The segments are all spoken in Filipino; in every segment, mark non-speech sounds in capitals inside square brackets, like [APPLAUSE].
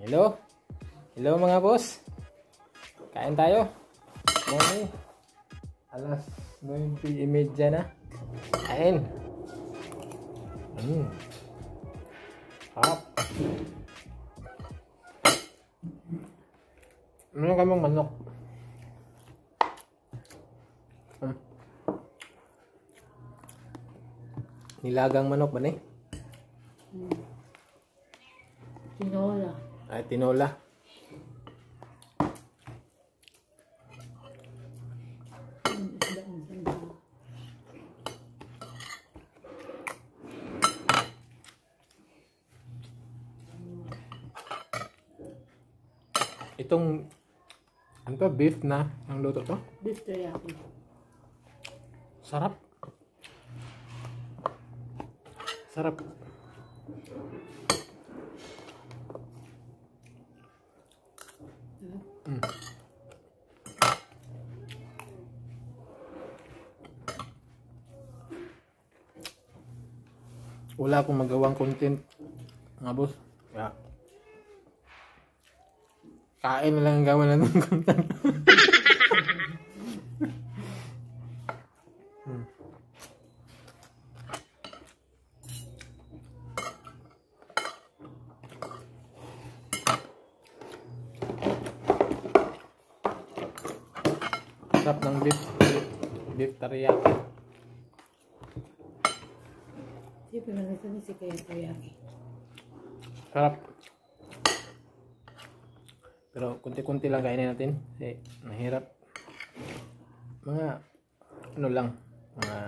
Hello? Hello mga boss? Kain tayo? Morning. Alas 9.30 na. Kain. Mm. Sarap. Meron kaming manok. Mm. Nilagang manok ba ni? Tinola. Ay, tinola. Itong, ano to, beef na, ang luto to? Beef teriyaki. Sarap. Sarap. Mm. Wala akong magawang content mga boss. Kaya kain na lang ang gawa ng content. [LAUGHS] Sarap ng beef. Beef teriyaki. Siyempre, nalito ni si Kaya teriyaki. Sarap. Pero kunti-kunti lang kainin natin. Kasi mahirap. Mga ano lang. Mga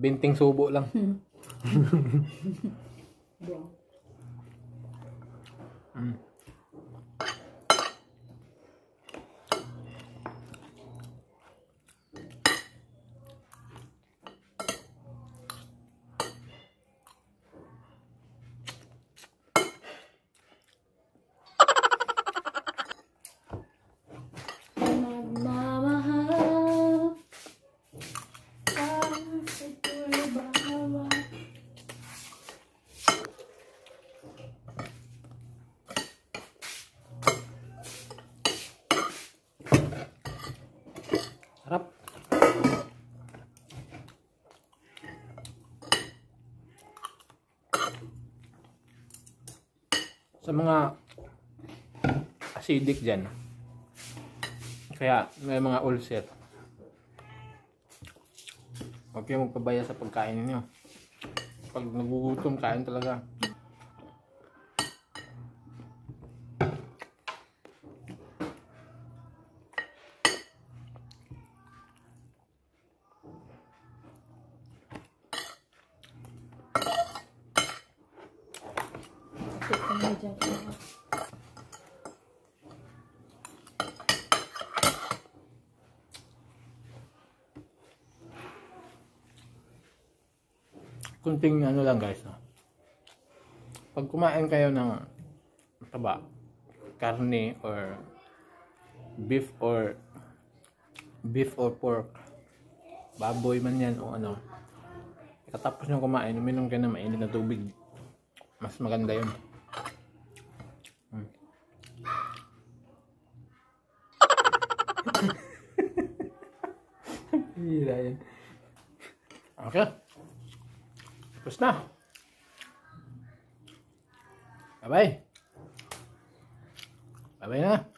binting subo lang. [LAUGHS] Buwang. Mm. Magmamahal. Ang Sarap. Sa mga acidic dyan, kaya may mga ulcer, huwag kayong magpabaya sa pagkain ninyo. Pag nagugutom, kain talaga. Ito kami kunting ano lang guys no? pag kumain kayo ng taba karne or beef or beef or pork baboy man yan o ano katapos nyo kumain uminom kayo ng mainit na tubig mas maganda yun Hmm. [LAUGHS] Hira yan. Okay. Tapos na. Bye-bye. Bye-bye na.